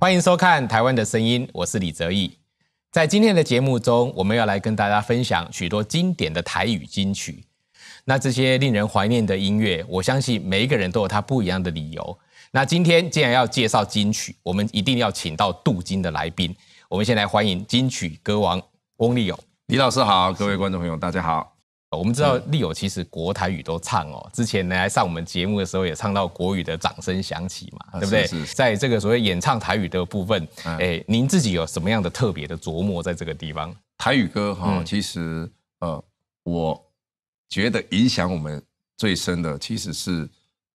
欢迎收看《台湾的声音》，我是李泽义。在今天的节目中，我们要来跟大家分享许多经典的台语金曲。那这些令人怀念的音乐，我相信每一个人都有他不一样的理由。那今天既然要介绍金曲，我们一定要请到镀金的来宾。我们先来欢迎金曲歌王翁立友。李老师好，各位观众朋友，大家好。我们知道立友其实国台语都唱哦，之前来上我们节目的时候也唱到国语的掌声响起嘛，对不对？在这个所谓演唱台语的部分，哎，您自己有什么样的特别的琢磨在这个地方？台语歌哈，其实呃，我觉得影响我们最深的其实是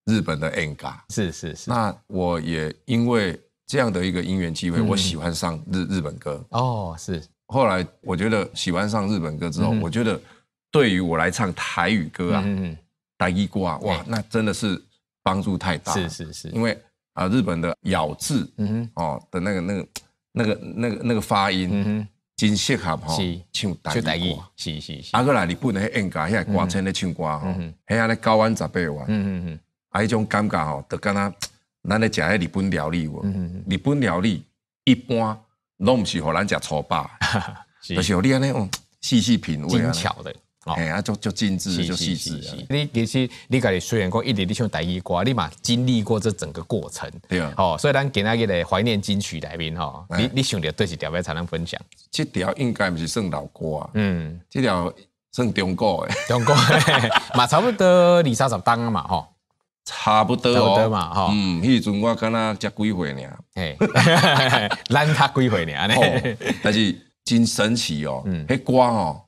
日本的 nga，是是是。那我也因为这样的一个因缘机会，我喜欢上日日本歌哦，是。后来我觉得喜欢上日本歌之后，我觉得。对于我来唱台语歌啊，台语歌啊，哇，那真的是帮助太大。是是是，因为啊，日本的咬字，嗯哦的那个那个那个那个那个发音，嗯真适合吼唱台语歌。是是是。啊，过来日本的迄演歌，遐歌星咧唱歌吼，遐安尼九万十八万，嗯嗯嗯，啊，迄种感觉吼，就敢若咱咧食迄日本料理喎，日本料理一般拢毋是互咱食粗饱，就是互你安尼哦细细品味精巧的。哎呀，就就精致，就细致。你其实你家己虽然讲一直你唱台语歌，你嘛经历过这整个过程。对啊。哦，所以咱今仔日的怀念金曲来宾哈，你你想着对几条要才能分享？这条应该不是算老歌啊。嗯。这条算中国诶。中国。嘛，差不多二三十档啊嘛，吼。差不多。差不多嘛，吼。嗯，迄阵我敢若才几岁尔。嘿。咱才几岁尔？但是真神奇哦。嗯。迄歌哦。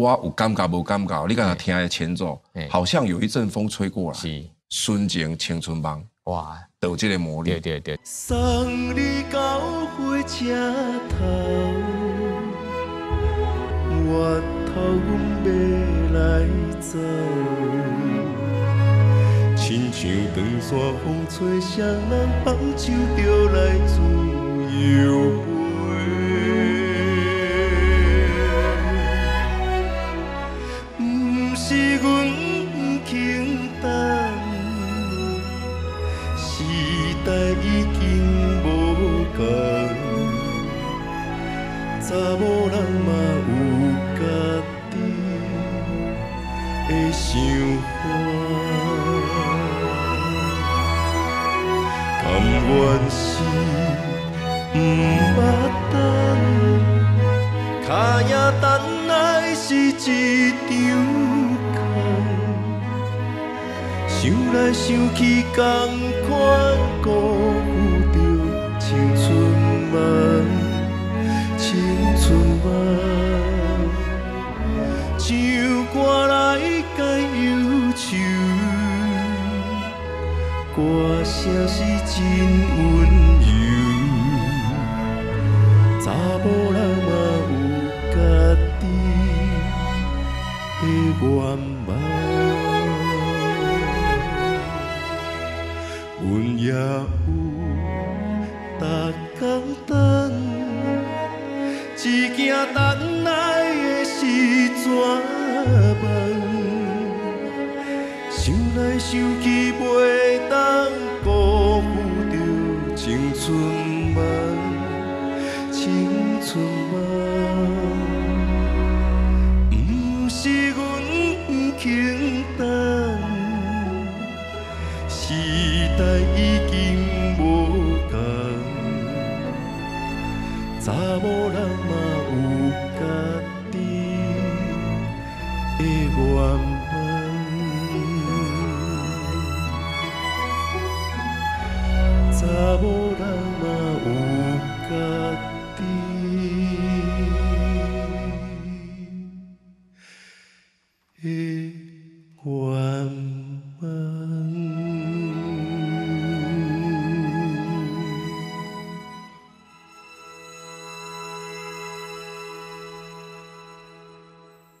歌有感觉无感觉？你刚才听的前奏，好像有一阵风吹过来，是瞬间青春梦，哇，有这个魔力。对对对。送你到火车头，我头要来走，亲像长山风吹谁人放手就来自由。已经无同，查某人嘛有家己的想法，甘愿是毋捌等，脚也等来是一场。想来想去同款，辜负着青春梦，青春梦。唱歌来解忧愁，歌声是真温柔。查某人阮也有逐工等，只惊等来的是怎问？想来想去袂当辜负着青春梦，青春梦。不是阮不肯等，是。时代已经无同，查某人嘛有家己的缘分，查某人嘛有家。